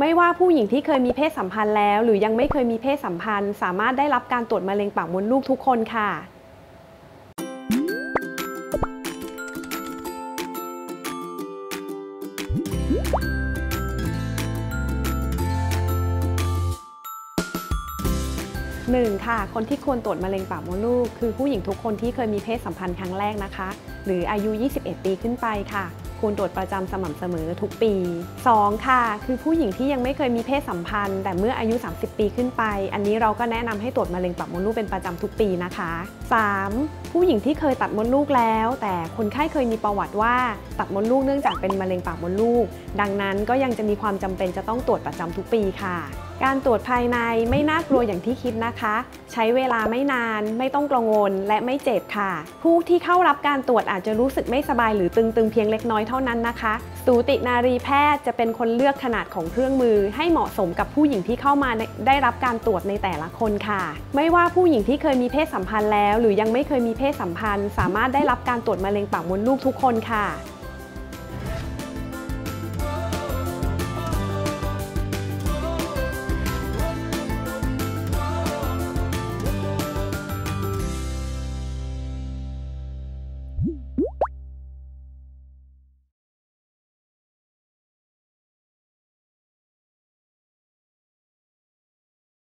ไม่ว่าผู้หญิงที่เคยมีเพศสัมพันธ์แล้ว หรือยังไม่เคยมีเพศสัมพันธ์ สามารถได้รับการตรวจมะเร็งปากมดลูกทุกคนค่ะหนึ่งค่ะ คนที่ควรตรวจมะเร็งปากมดลูก คือผู้หญิงทุกคนที่เคยมีเพศสัมพันธ์ครั้งแรกนะคะ หรืออายุ 21 ปีขึ้นไปค่ะ ควรตรวจประจำสม่ำเสมอทุกปี 2 ค่ะ คือผู้หญิงที่ยังไม่เคยมีเพศสัมพันธ์ แต่เมื่ออายุ 30 ปีขึ้นไป อันนี้เราก็แนะนำให้ตรวจมะเร็งปากมดลูกเป็นประจำทุกปีนะคะ 3. ผู้หญิงที่เคยตัดมดลูกแล้ว แต่คนไข้เคยมีประวัติว่าตัดมดลูกเนื่องจากเป็นมะเร็งปากมดลูก ดังนั้นก็ยังจะมีความจำเป็นจะต้องตรวจประจำทุกปีค่ะการตรวจภายในไม่น่ากลัวอย่างที่คิดนะคะ ใช้เวลาไม่นาน ไม่ต้องกังวลและไม่เจ็บค่ะ ผู้ที่เข้ารับการตรวจอาจจะรู้สึกไม่สบายหรือตึงๆเพียงเล็กน้อยเท่านั้นนะคะ สูตินารีแพทย์จะเป็นคนเลือกขนาดของเครื่องมือ ให้เหมาะสมกับผู้หญิงที่เข้ามาได้รับการตรวจในแต่ละคนค่ะ ไม่ว่าผู้หญิงที่เคยมีเพศสัมพันธ์แล้ว หรือยังไม่เคยมีเพศสัมพันธ์ สามารถได้รับการตรวจมะเร็งปากมดลูกทุกคนค่ะ